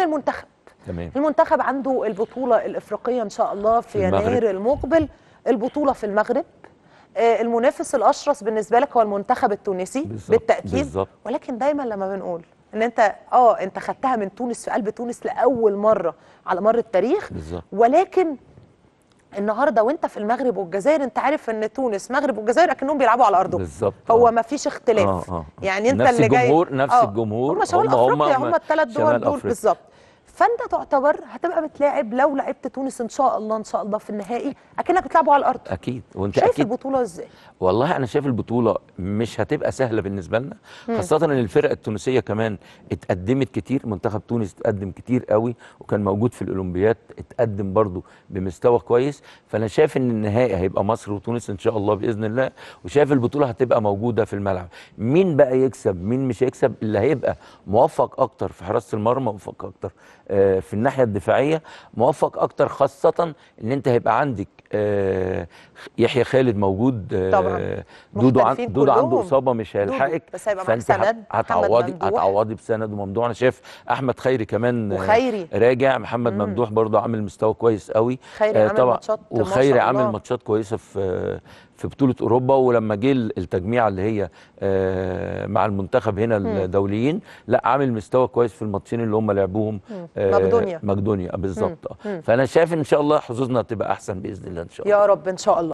المنتخب تمام المنتخب عنده البطولة الإفريقية إن شاء الله في. يناير المقبل البطولة في المغرب آه، المنافس الأشرس بالنسبة لك هو المنتخب التونسي بالظبط، بالتأكيد بالظبط. ولكن دايما لما بنقول إن أنت آه أنت خدتها من تونس في قلب تونس لأول مرة على مر التاريخ بالظبط. ولكن النهارده وأنت في المغرب والجزائر أنت عارف إن تونس مغرب والجزائر أكنهم بيلعبوا على أرضهم بالظبط هو آه. ما فيش اختلاف آه، آه. يعني أنت نفس اللي جاي الجمهور- نفس آه، الجمهور. هم شمال أفريقيا هم الثلاث دول دول. بالظبط فانت تعتبر هتبقى بتلاعب لو لعبت تونس إن شاء الله إن شاء الله في النهائي أكنك بتلعبوا على الأرض. أكيد. وأنت شايف أكيد البطولة إزاي؟ والله أنا شايف البطولة مش هتبقى سهلة بالنسبة لنا خاصة إن الفرق التونسية كمان اتقدمت كتير منتخب تونس اتقدم كتير قوي وكان موجود في الأولمبياد اتقدم برضو بمستوى كويس. فأنا شايف إن النهائي هيبقى مصر وتونس إن شاء الله بإذن الله وشايف البطولة هتبقى موجودة في الملعب. مين بقى يكسب؟ مين مش هيكسب؟ اللي هيبقى موفق أكتر في حراسة المرمى موفق أكتر في الناحية الدفاعية. موفق أكتر خاصة إن أنت هيبقى عندك آه، يحيى خالد موجود آه، طبعاً. دودو عن دودو عنده. إصابة مش هيلحقك. بس هيبقى معاك سند، هتعوضي. هتعوضي بسند وممدوح. أنا شايف أحمد خيري كمان آه، وخيري. راجع. محمد ممدوح برضه عامل مستوى كويس قوي. خيري ماتشات ما وخيري عامل. ماتشات كويسة في في بطولة أوروبا. ولما جه التجميعة اللي هي آه، مع المنتخب هنا الدوليين لا عامل مستوى كويس في الماتشين اللي هم لعبوهم آه، مقدونيا. مقدونيا بالظبط آه. فأنا شايف إن شاء الله حظوظنا تبقى أحسن بإذن الله إن شاء الله يا رب إن شاء الله